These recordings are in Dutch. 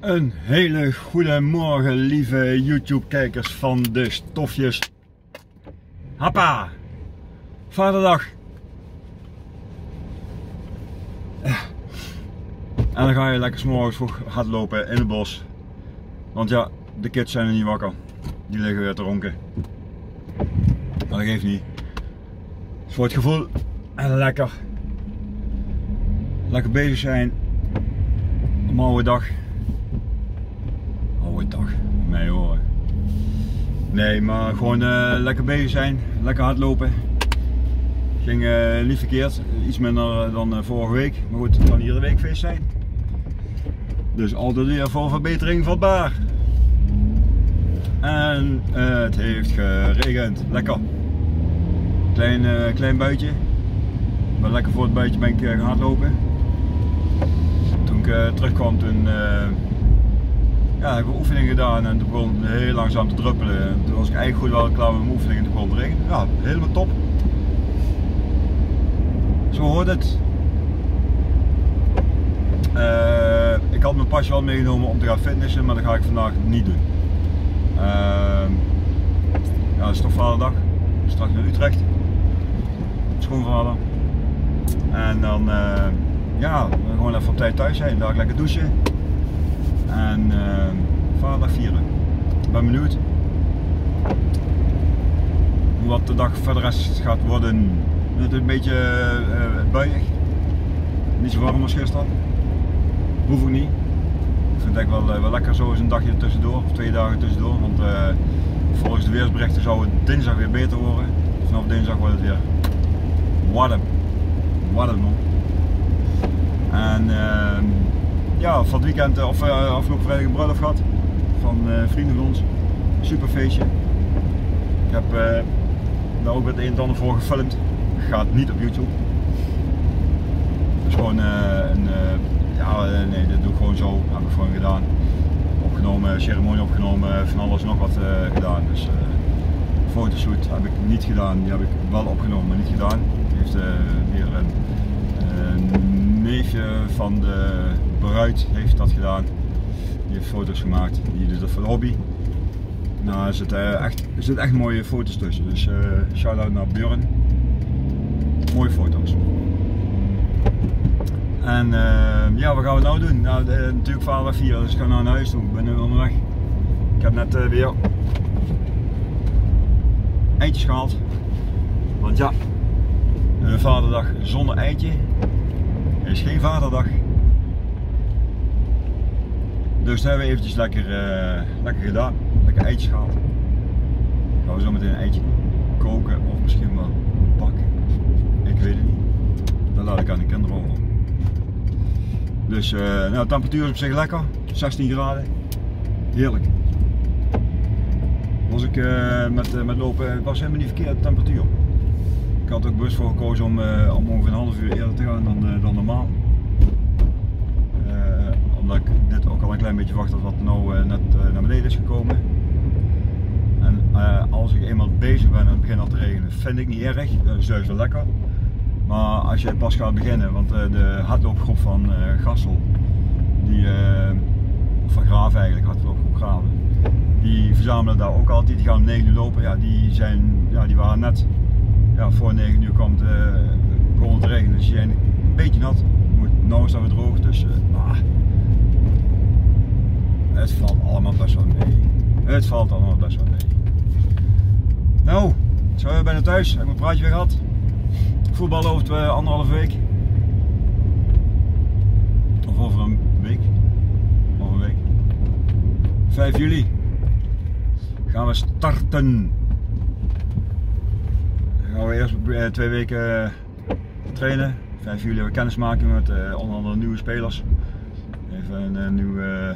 Een hele goede morgen, lieve YouTube-kijkers van de stofjes. Happa! Vaderdag! En dan ga je lekker s'morgens vroeg hardlopen in het bos. Want ja, de kids zijn er niet wakker. Die liggen weer te ronken. Maar dat geeft niet. Het is voor het gevoel en lekker. Lekker bezig zijn. Een mooie dag. Oude dag, mij horen. Nee, maar gewoon uh, lekker bezig zijn. Lekker hardlopen. Ging uh, niet verkeerd. Iets minder dan uh, vorige week. Maar goed, het kan hier de weekfeest zijn. Dus altijd weer voor verbetering vatbaar. En het heeft geregend. Lekker. Klein, klein buitje. Maar lekker voor het buitje ben ik gaan hardlopen. Toen ik terugkwam, toen ja, heb ik oefeningen gedaan en toen begon heel langzaam te druppelen. En toen was ik eigenlijk goed wel klaar met mijn oefeningen en toen begon het regenen. Ja, helemaal top. Zo hoort het. ik had mijn pasje wel meegenomen om te gaan fitnessen, maar dat ga ik vandaag niet doen. ja, het is toch vaderdag. Straks naar Utrecht. Schoonvader. En dan uh, ja, gewoon even op tijd thuis zijn, daar lekker douchen. En uh, vaderdag vieren. Ik ben benieuwd wat de dag verder gaat worden. Het is een beetje uh, buiig. Niet zo warm als gisteren. Hoef ik niet. Ik vind het echt wel, wel lekker zo eens een dagje tussendoor, of twee dagen tussendoor. Want volgens de weersberichten zou het dinsdag weer beter worden. Vanaf dinsdag wordt het weer warm. Warm man. En uh, ja, van het weekend of uh, afgelopen vrijdag een bruiloft gehad van uh, vrienden van ons. Super feestje. Ik heb daar ook het een en ander voor gefilmd. Gaat niet op YouTube. Is gewoon een, ja nee, dat doe ik gewoon zo. heb ik gewoon gedaan. Opgenomen, ceremonie opgenomen, van alles nog wat gedaan. Dus fotoshoot heb ik niet gedaan, die heb ik wel opgenomen, maar niet gedaan. Die heeft weer een, neefje van de bruid heeft dat gedaan. Die heeft foto's gemaakt, die doet dat voor de hobby. Nou, er zitten echt, er zitten echt mooie foto's tussen, dus uh, shout-out naar Björn. Mooie foto's. En uh, ja, wat gaan we nou doen? Nou, de, natuurlijk vader 4, dus ik ga nou naar huis toe. Ik ben nu onderweg. Ik heb net uh, weer eitjes gehaald. Want ja, een vaderdag zonder eitje is geen vaderdag. Dus dat hebben we eventjes lekker, uh, lekker gedaan. Lekker eitjes gehaald. Gaan we zo meteen een eitje koken of misschien wel bakken. Ik weet het niet. Dat laat ik aan de kinderen over. Dus uh, nou, de temperatuur is op zich lekker. 16 graden. Heerlijk was ik uh, met, met lopen, was helemaal niet verkeerde temperatuur. Ik had ook bewust voor gekozen om, om ongeveer een half uur eerder te gaan dan, dan normaal. Omdat ik dit ook al een klein beetje wacht dat wat nou net naar beneden is gekomen. En als ik eenmaal bezig ben en het begint al te regenen, vind ik niet erg, dat is juist wel lekker. Maar als je pas gaat beginnen, want de hardloopgroep van Gassel, die, van Graaf eigenlijk, hardloopgroep Graven, die verzamelen daar ook altijd. Die gaan om 9 uur lopen. Ja, die, zijn, ja, die waren net ja, voor 9 uur kwam het, begon regenen. Dus die zijn een beetje nat. Moet, nou is dat weer droog. Dus ah, het valt allemaal best wel mee. Het valt allemaal best wel mee. Nou, zo ben bijna thuis. Heb ik mijn praatje weer gehad. Voetbal over twee, anderhalve week. Of over een week. Over een week. 5 juli gaan we starten. Dan gaan we eerst eh, twee weken eh, trainen. 5 juli hebben we kennismaking met onder andere nieuwe spelers. Even een, een nieuw uh,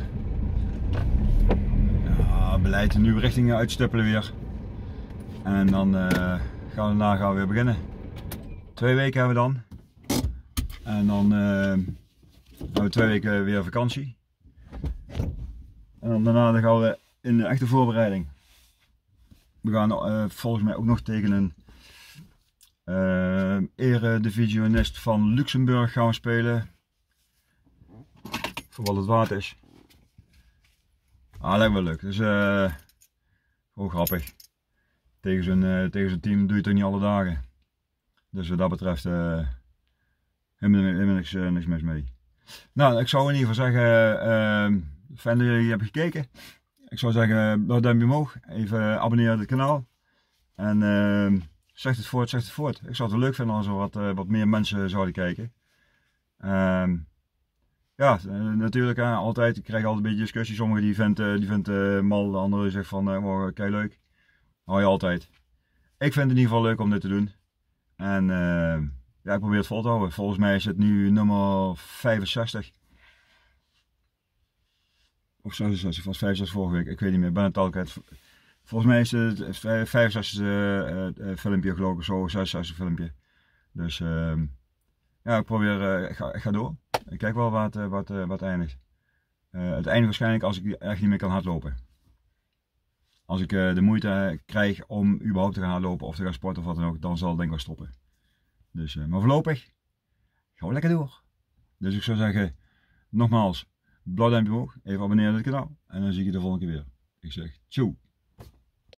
ja, beleid, een nieuwe richtingen uitstippelen weer. En dan uh, gaan we daarna gaan we weer beginnen. Twee weken hebben we dan. En dan hebben we twee weken weer vakantie. En dan daarna dan gaan we in de echte voorbereiding. We gaan uh, volgens mij ook nog tegen een uh, eredivisionist van Luxemburg gaan we spelen. Voor wat het waard is. Ah, wel leuk. Dus uh, gewoon grappig. Tegen zo'n uh, tegen zo'n team doe je het toch niet alle dagen. Dus wat dat betreft uh, helemaal, helemaal niks, uh, niks mis mee. Nou, ik zou in ieder geval zeggen, uh, fijn dat jullie hebben gekeken. Ik zou zeggen, een duimpje omhoog. Even abonneren op het kanaal. En zeg het voort, zeg het voort. Ik zou het wel leuk vinden als er wat, wat meer mensen zouden kijken. Uh, ja, natuurlijk, hè, altijd. Ik krijg altijd een beetje discussie. Sommigen die vinden, die vinden mal, de anderen zeggen van, uh, kei leuk. Hou je altijd. Ik vind het in ieder geval leuk om dit te doen. En ja, ik probeer het vol te houden. Volgens mij is het nu nummer 65. Of 66, was 65 vorige week. Ik weet niet meer, ben het al. Volgens mij is het 65 uh, filmpje geloof ik, zo 66 filmpje. Dus uh, ja, ik probeer, ga, ik ga door. Ik kijk wel wat, wat, wat eindigt. het eindigt waarschijnlijk als ik echt niet meer kan hardlopen. Als ik de moeite krijg om überhaupt te gaan hardlopen of te gaan sporten of wat dan ook, dan zal het denk ik wel stoppen. Dus, maar voorlopig gaan we lekker door. Dus ik zou zeggen, nogmaals, blauw duimpje omhoog, even abonneren op het kanaal en dan zie ik je de volgende keer weer. Ik zeg, tjoe!